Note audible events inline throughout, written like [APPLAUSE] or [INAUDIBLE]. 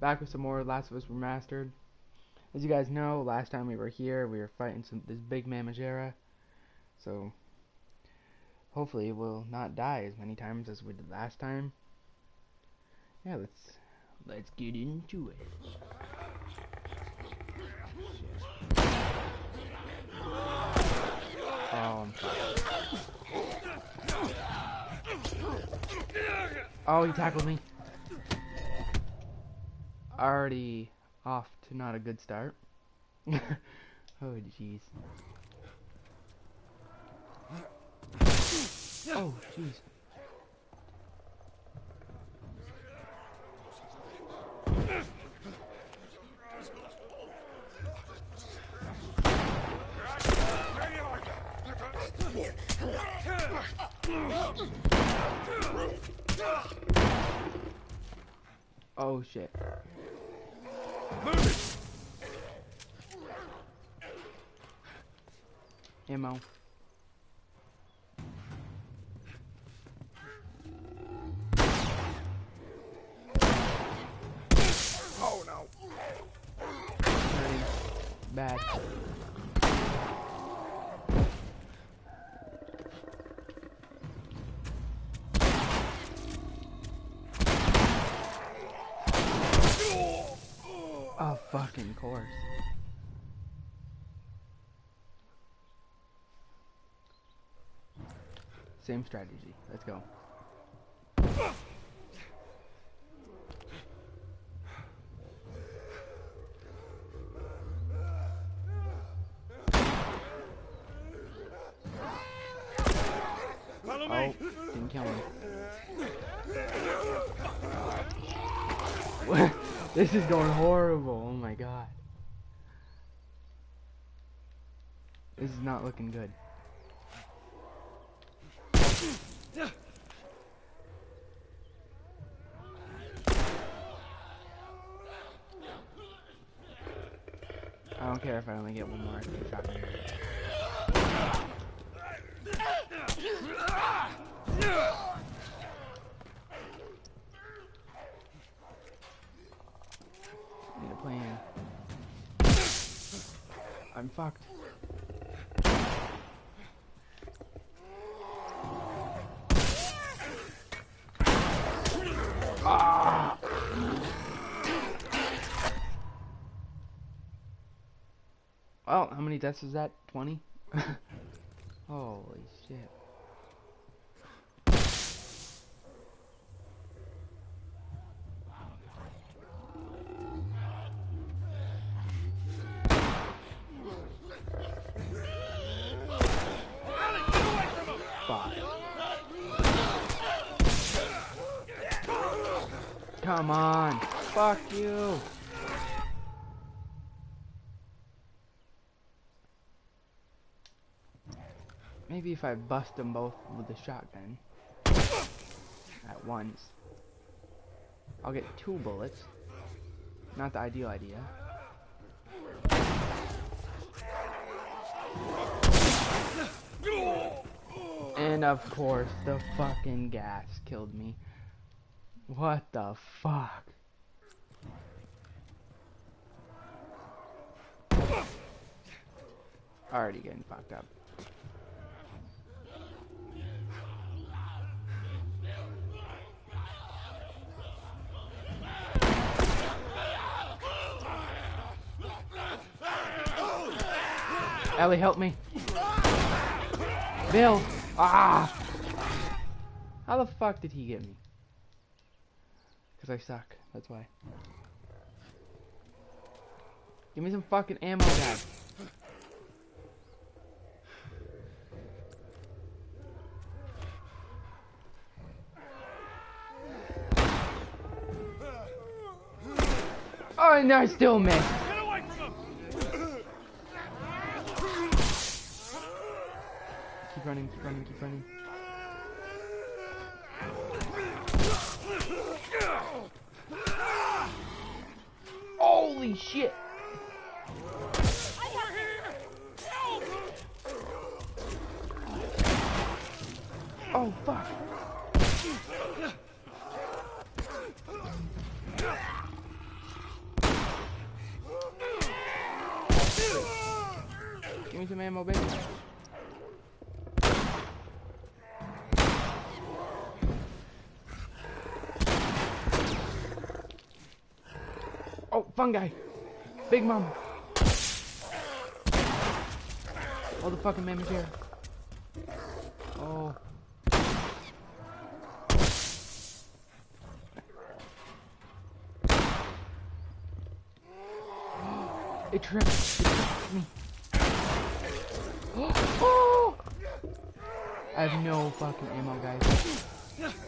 back with some more Last of Us Remastered. As you guys know, last time we were here, we were fighting some this big man Majera. So, hopefully we'll not die as many times as we did last time. Yeah, let's let's get into it. Oh. Oh, he tackled me. Already off to not a good start. [LAUGHS] oh, jeez. Oh, jeez. Oh shit. Ammo. Oh no. Bad. Course. Same strategy. Let's go. Follow Oh, me. didn't kill me. [LAUGHS] [LAUGHS] this is going horrible. Oh my god. This is not looking good. I don't care if I only get one more. Need a plan. I'm fucked. How many deaths is that? 20? [LAUGHS] Holy shit. Fuck. Come on. Fuck you. Maybe if I bust them both with the shotgun at once, I'll get two bullets. Not the ideal idea. And of course, the fucking gas killed me. What the fuck? Already getting fucked up. Ellie, help me. Bill! Ah! How the fuck did he get me? Because I suck. That's why. Give me some fucking ammo, guy. Oh, and I still missed. Get away from him. Keep running, keep running, keep running. Holy shit! Oh fuck! me some ammo, baby. Oh, fungi! Big mom! Oh, the fucking mammoth here. Oh. It tripped. It tripped me. [GASPS] Oh! I have no fucking ammo, guys.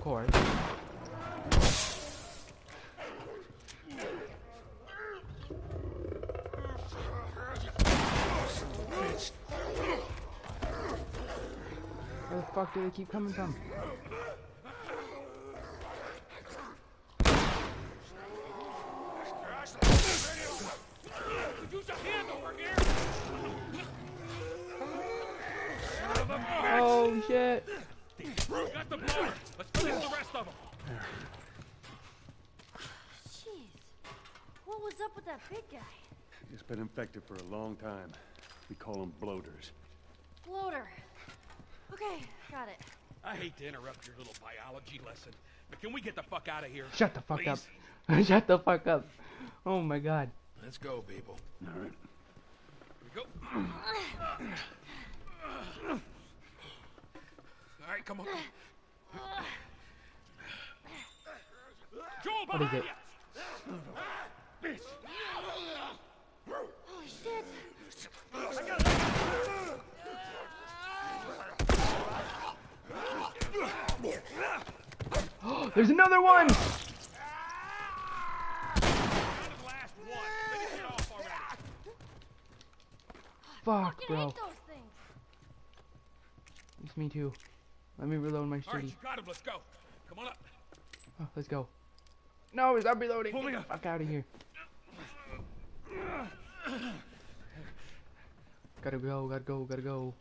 Course. Where the fuck do they keep coming from? That big guy? He's been infected for a long time. We call them bloaters. Bloater. Okay, got it. I hate to interrupt your little biology lesson, but can we get the fuck out of here? Shut the fuck Please? up. [LAUGHS] Shut the fuck up. Oh my god. Let's go, people. All right. Here we go. All right, come on. Joel, What is it? you! Bitch! Holy shit. There's another one! Down to the last one. Finish it off already. Fuck, bro. hate those things. It's me too. Let me reload my All right, shitty. you got him. Let's go. Come on up. Oh, let's go. No, stop reloading. Pull me Get up. fuck out of here. Gotta go, gotta go, gotta go.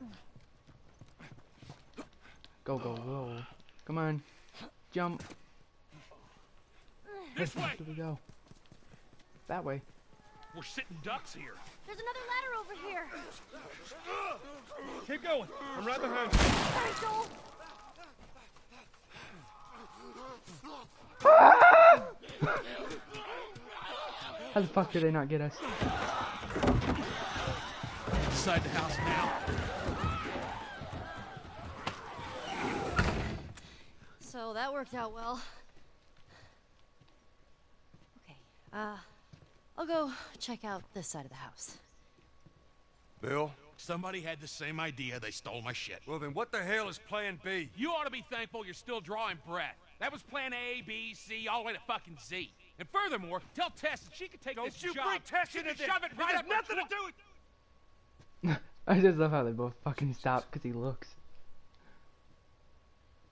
Go, go, go. Come on. Jump. This way. Where do we go? That way. We're sitting ducks here. There's another ladder over here. Keep going. I'm right behind you. Sorry, Joel. How the fuck did they not get us? Inside the house now. So that worked out well. Okay, uh, I'll go check out this side of the house. Bill? Somebody had the same idea. They stole my shit. Well, then what the hell is Plan B? You ought to be thankful you're still drawing breath. That was plan A, B, C, all the way to fucking Z. And furthermore, tell Tess that she could take Don't this you job. bring Tess she into this. shove it This right has up her nothing to do with... [LAUGHS] I just love how they both fucking stop because he looks.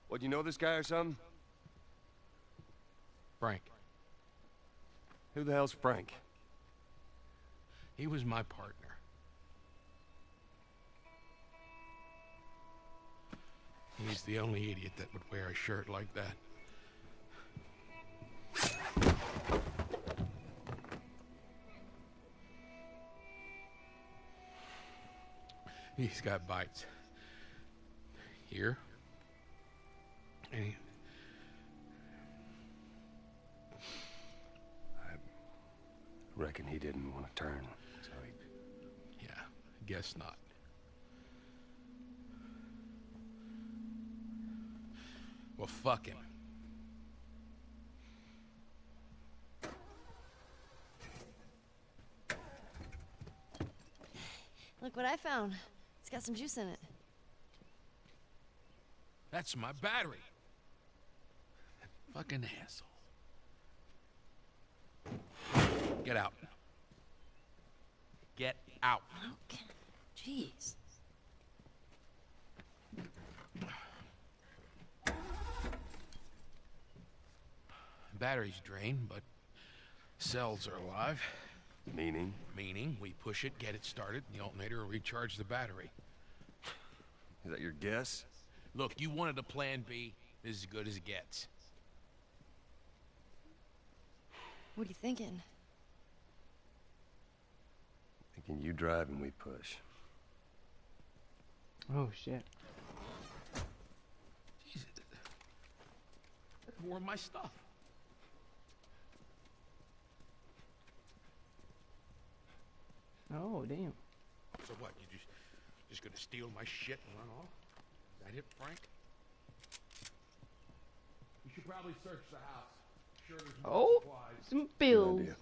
What, do you know this guy or something? Frank. Who the hell's Frank? He was my partner. He's the only idiot that would wear a shirt like that. He's got bites. Here. And he, Reckon he didn't want to turn, so he... yeah, guess not. Well, fuck him. Look what I found. It's got some juice in it. That's my battery. That fucking asshole. Get out. Get out. Okay. Jeez. Battery's drained, but cells are alive. Meaning? Meaning, we push it, get it started, and the alternator will recharge the battery. Is that your guess? Look, you wanted a plan B. This is as good as it gets. What are you thinking? Thinking you drive and we push. Oh shit. Jesus. That's more of my stuff. Oh damn. So what, you just just gonna steal my shit and run off? Is that it, Frank? You should probably search the house. Sure there's more Oh, supplies. some bills. idea.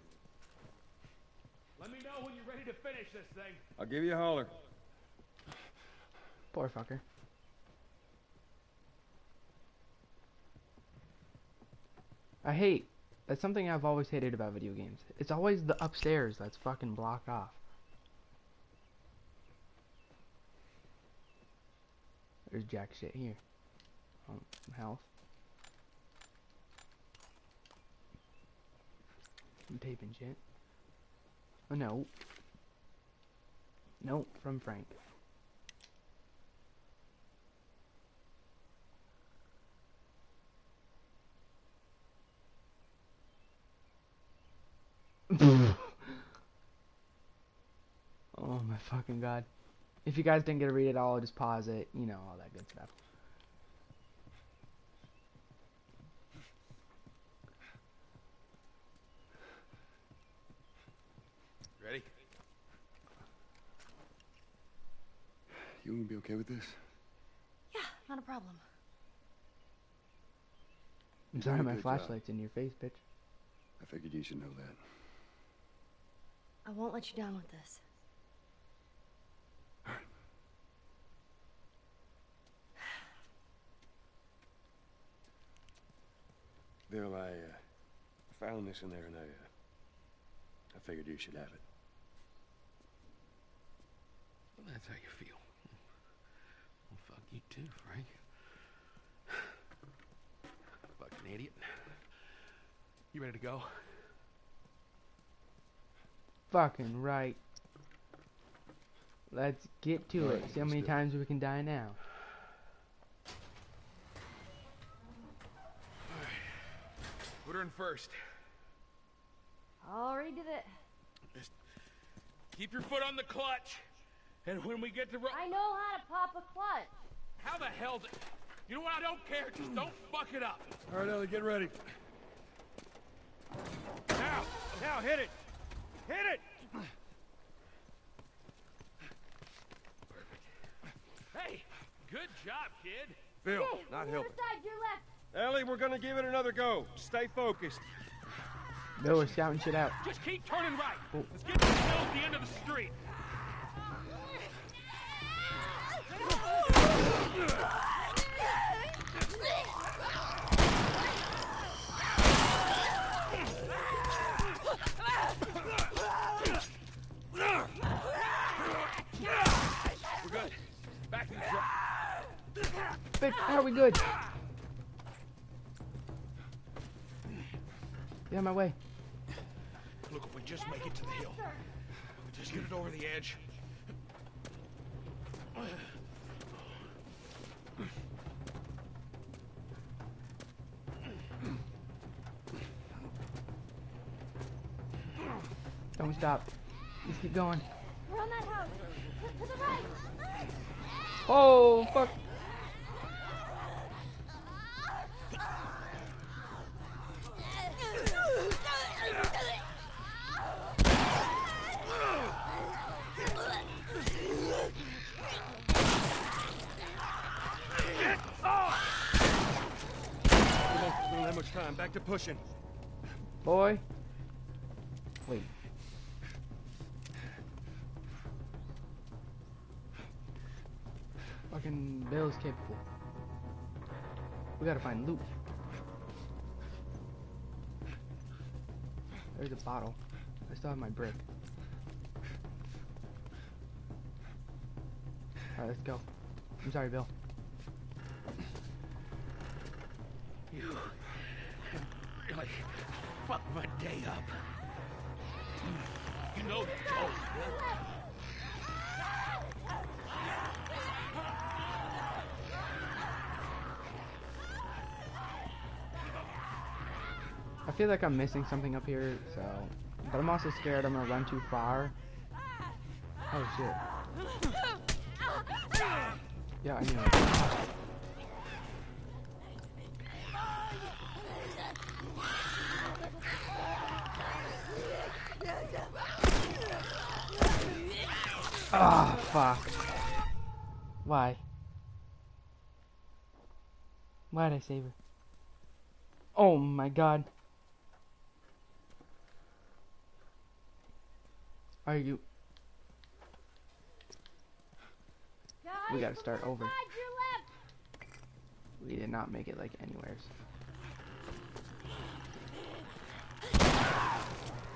Let me know when you're ready to finish this thing. I'll give you a holler. Poor fucker. I hate. That's something I've always hated about video games. It's always the upstairs that's fucking blocked off. There's jack shit here. Um, health. Some tape and shit. Oh no. Nope, from Frank. [LAUGHS] oh my fucking god. If you guys didn't get to read it all, just pause it, you know, all that good stuff. Ready? You gonna be okay with this? Yeah, not a problem. I'm sorry my good job. flashlight's in your face, bitch. I figured you should know that. I won't let you down with this. Bill, I uh, found this in there and I, uh, I figured you should have it. Well, that's how you feel. Well, fuck you too, Frank. Fucking idiot. You ready to go? Fucking right. Let's get to it. See how many do it. times we can die now. Put her in first. Already did it. Just keep your foot on the clutch. And when we get to ro- I know how to pop a clutch. How the hell did... You know what? I don't care. Just don't fuck it up. All right, Ellie, get ready. Now! Now, hit it! Hit it! Perfect. Hey, good job, kid. Bill, not helping. side, your left. Ellie, we're gonna give it another go. Stay focused. Bill was shouting shit out. Just keep turning right. Oh. Let's get to the hill at the end of the street. We're good. Back in the truck. How are we good? Get out of my way. Look, if we just make it to the hill, we just get it over the edge. Don't stop. Just keep going. We're on that house. To, to the right. Oh, fuck. We don't, we don't have much time. Back to pushing. Boy. Wait. Fucking Bill's capable. We gotta find loot. There's a bottle. I still have my brick. Alright, let's go. I'm sorry, Bill. You really fucked my day up. You know Joel. Oh, I feel like I'm missing something up here, so. But I'm also scared I'm gonna run too far. Oh shit. [LAUGHS] Yeah, I knew it. Ah, fuck. Why? Why'd I save her? Oh my god. Are you? We gotta start over. We did not make it like anywheres. Fuck you. Good. Back to the truck. Gotta go faster. Look,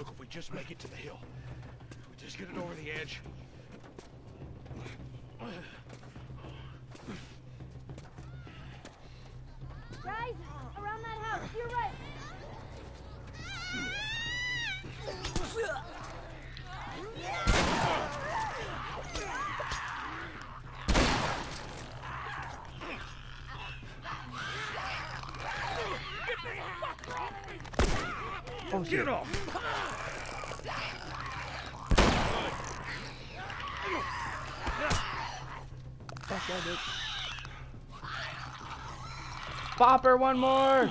if we just make it to the hill, we just get it over the edge. Guys, around that house, to your right. Oh shit. Off! Fuck. Bopper, one more!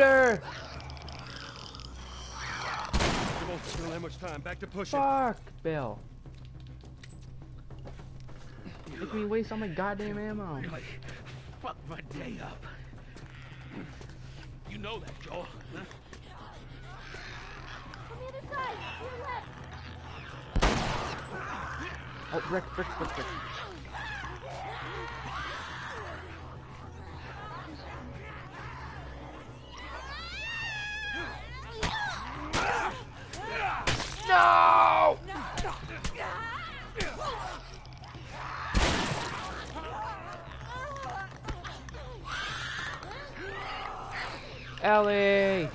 Shooter! We don't, we don't have much time. Back to pushing. Fuck, Bill. Make me waste all my goddamn ammo. Really fucked my day up. You know that, Joel. huh? On the other side, to your left. Oh, brick, brick, brick, brick. No! Ellie!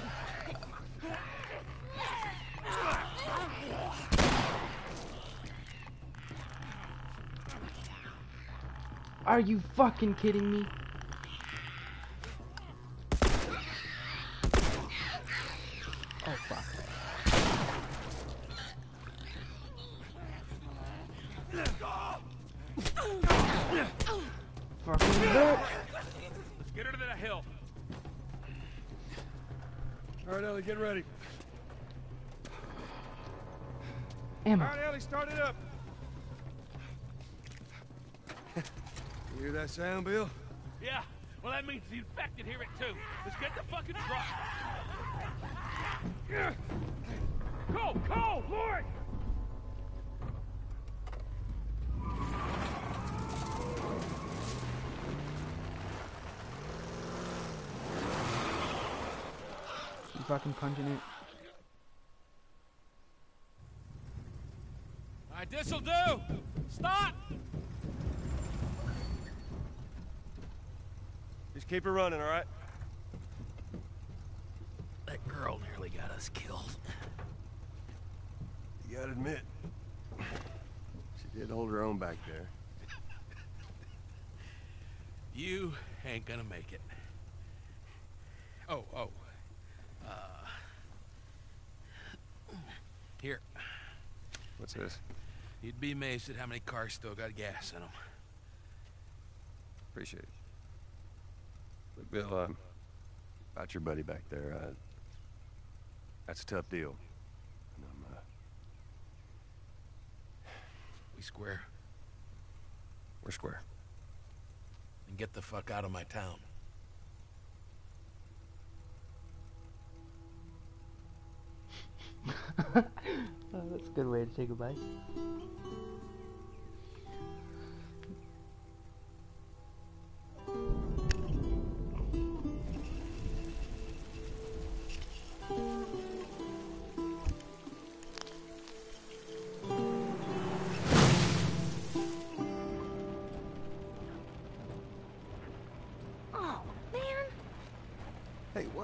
Are you fucking kidding me? Oh fuck. Fucking bitch. Let's get her to the hill. All right, Ellie, get ready. Ammo. All right, Ellie, start it up. You hear that sound, Bill? Yeah, well, that means the infected hear it too. Let's get the fucking truck. Go, go, Lord! You fucking punching it. All right, this'll do. Stop! Just keep it running, all right? That girl nearly got us killed. You gotta admit, she did hold her own back there. [LAUGHS] You ain't gonna make it. Oh, oh. Uh. Here. What's this? You'd be amazed at how many cars still got gas in them. Appreciate it. Look, Bill, um, about your buddy back there, uh, that's a tough deal. And I'm, uh, We square we're square. and get the fuck out of my town. Oh, [LAUGHS] that's a good way to say goodbye.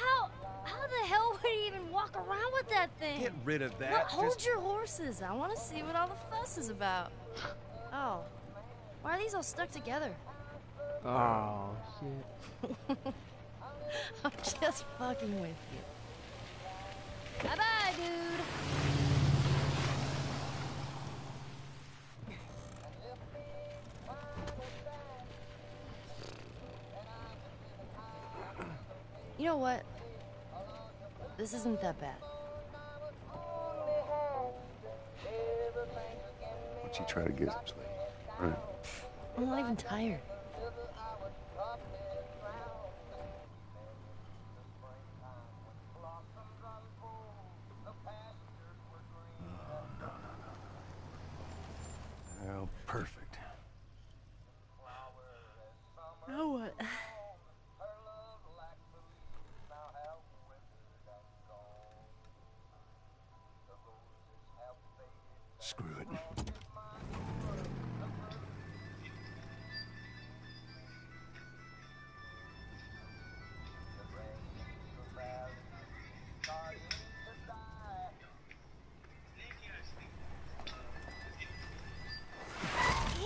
How how the hell would he even walk around with that thing? Get rid of that. Look, hold Just- your horses. I want to see what all the fuss is about. Oh, why are these all stuck together? Oh shit. [LAUGHS] I'm just fucking with you. Bye bye, dude. You know what? This isn't that bad. Why don't you try to get some sleep? All right. I'm not even tired. Oh, perfect. Now what? Screw it.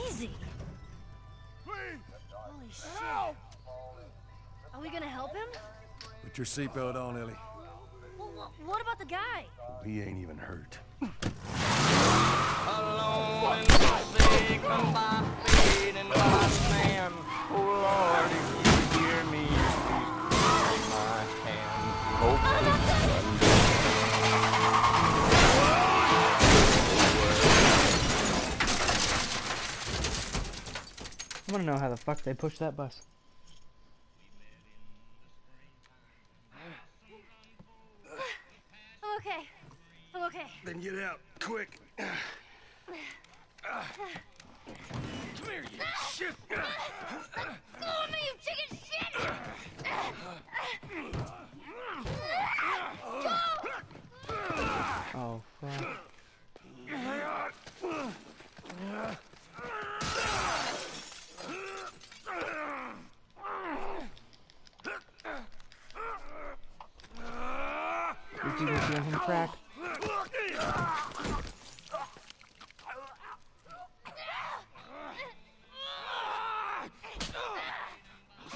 Easy. Holy shit. Are we gonna help him? Put your seatbelt on, Ellie. Well, what about the guy? He ain't even hurt. I wanna know how the fuck they pushed that bus. I'm okay. I'm okay. Then get out, quick. Come here, you shit! Go on me, you chicken shit! Oh fuck. Did you go see him crack?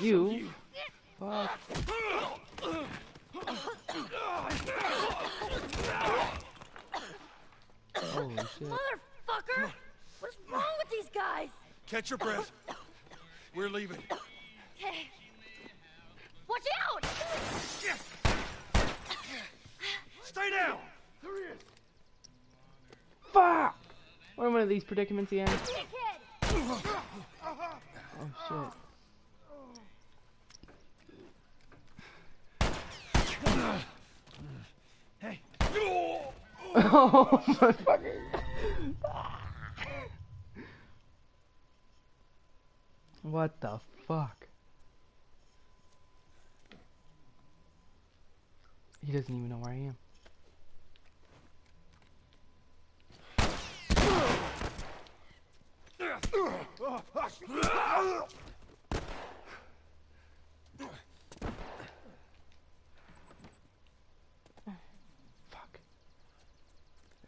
You? Fuck. shit. Motherfucker! What's wrong with these guys? Catch your breath. We're leaving. Okay. Watch out! Stay down! Fuck! We're in one of these predicaments again. Dickhead! Oh shit. Hey, [LAUGHS] Oh my fucking. [LAUGHS] What the fuck? He doesn't even know where I am. Fuck.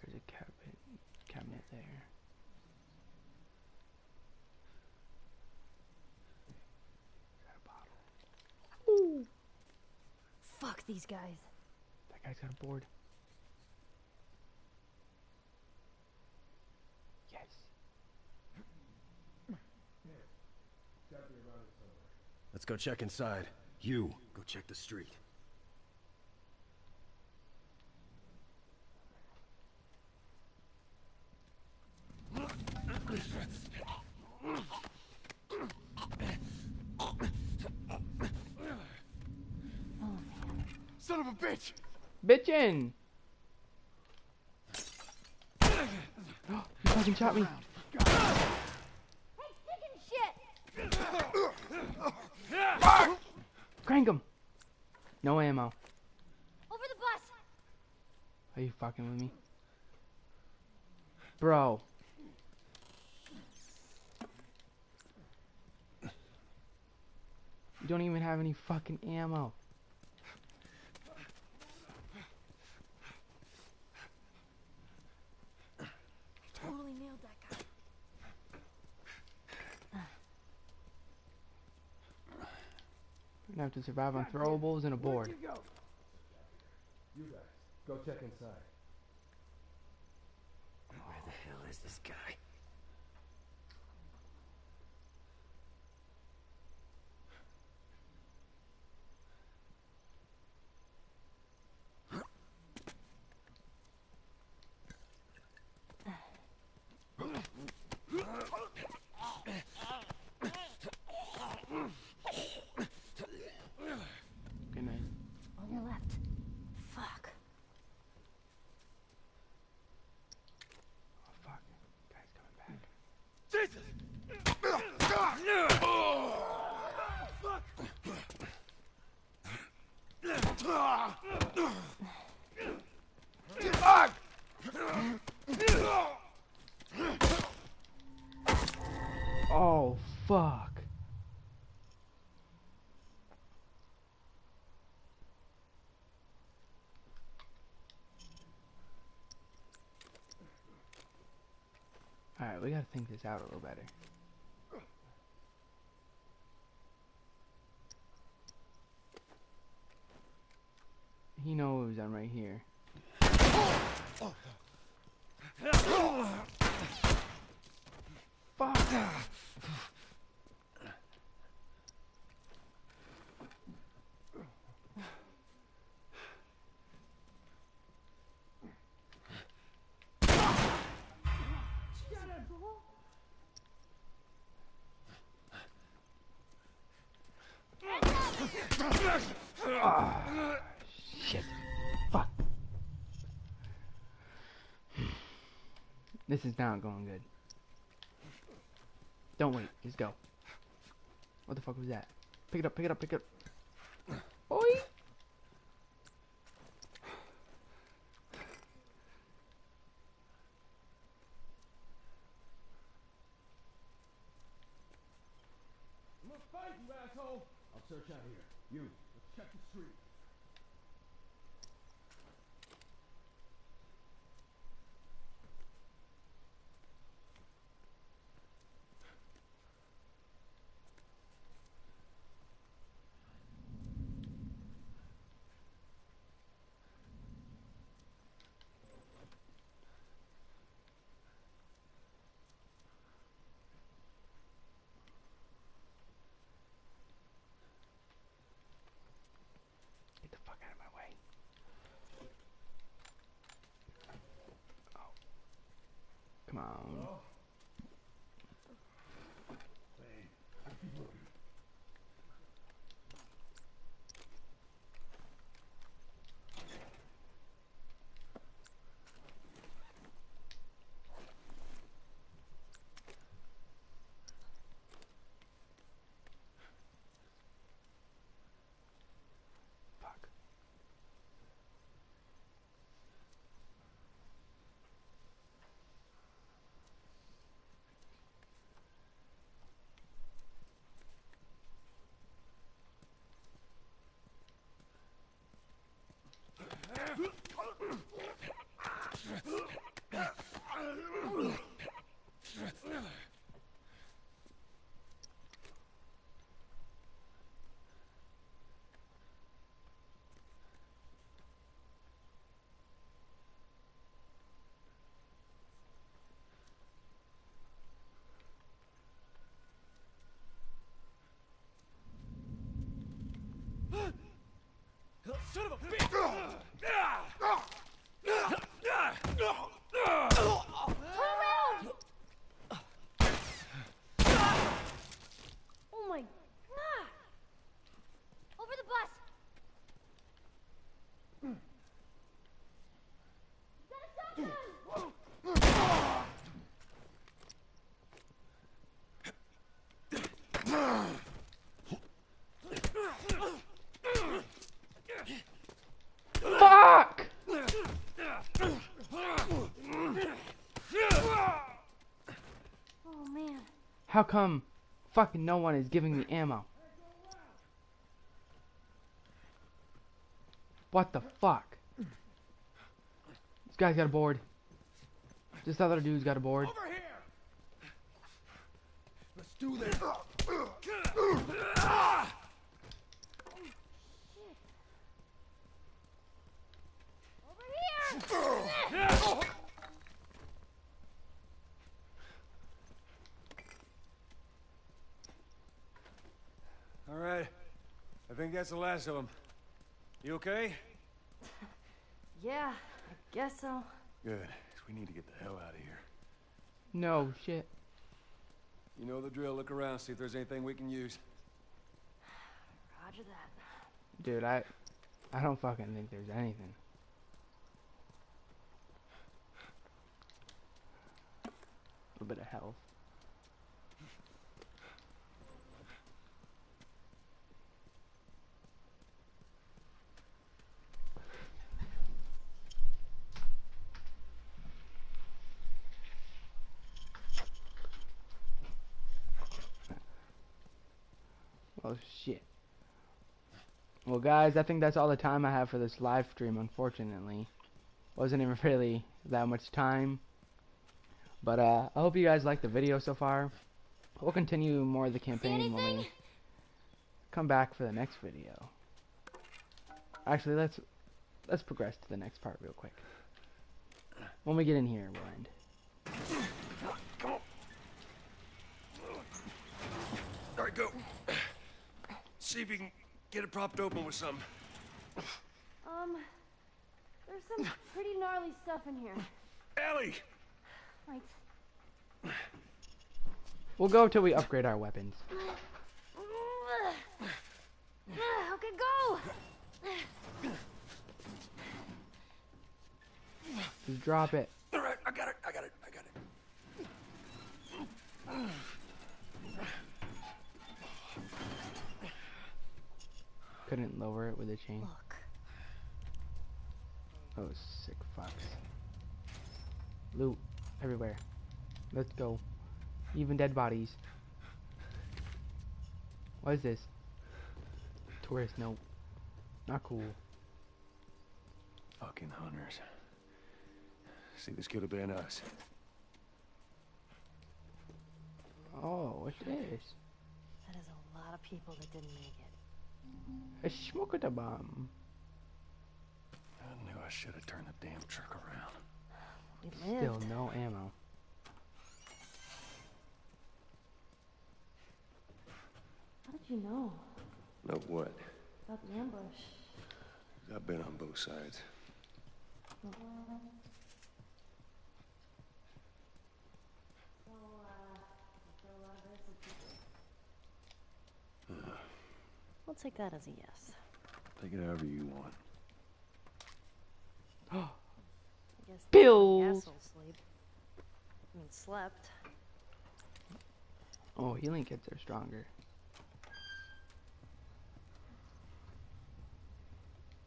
There's a cabinet cabinet there. Got a bottle. Fuck these guys. That guy's got a board. Yes. Let's go check inside. You, go check the street. Son of a bitch! Bitchin'! you fucking shot me. Sticking shit! Crank him! No ammo. Over the bus! Are you fucking with me? Bro. You don't even have any fucking ammo. Totally nailed that guy. You're gonna have to survive on throwables and a board. You guys, go check inside. Where the hell is this guy? Good night. On your left. Fuck. Oh fuck. Guy's coming back. Jesus! Oh fuck. Alright, we gotta think this out a little better. He knows I'm right here. Fuck! Shit. Fuck. This is not going good. Don't wait. Just go. What the fuck was that? Pick it up, pick it up, pick it up. Oi! I'm gonna fight you, asshole! I'll search out Come on. Come fucking no one is giving me ammo? What the fuck? This guy's got a board. This other dude's got a board. Over here! Let's do this. Over here! All right. I think that's the last of them. You okay? [LAUGHS] Yeah, I guess so. Good. 'cause we need to get the hell out of here. No shit. You know the drill. Look around, see if there's anything we can use. [SIGHS] Roger that. Dude, I I don't fucking think there's anything. A little bit of health. Oh shit. Well, guys, I think that's all the time I have for this live stream, unfortunately. Wasn't even [LAUGHS] really that much time. But, uh, I hope you guys liked the video so far. We'll continue more of the campaign when we come back for the next video. Actually, let's let's progress to the next part real quick. When we get in here, we'll end. All right, go. See if you can get it propped open with something. Um, there's some pretty gnarly stuff in here. Ellie! Right. We'll go till we upgrade our weapons. Okay, go! Just drop it. All right, I got it, I got it, I got it. Couldn't lower it with a chain. Look. Oh, sick fucks. Loot everywhere. Let's go. Even dead bodies. What is this? Tourist note. Not cool. Fucking hunters. See, this could have been us. Oh, what's this? That is a lot of people that didn't make it. A smoke at the bomb. I knew I should have turned the damn truck around. We Still lived. no ammo. How did you know Know what? about the ambush? I've been on both sides. We'll take that as a yes. Take it however you want. [GASPS] I guess Pills. Sleep. I mean, slept. Oh, healing kits are stronger.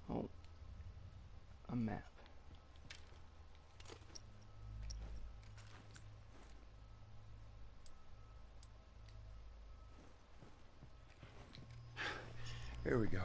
Oh. A map. Here we go.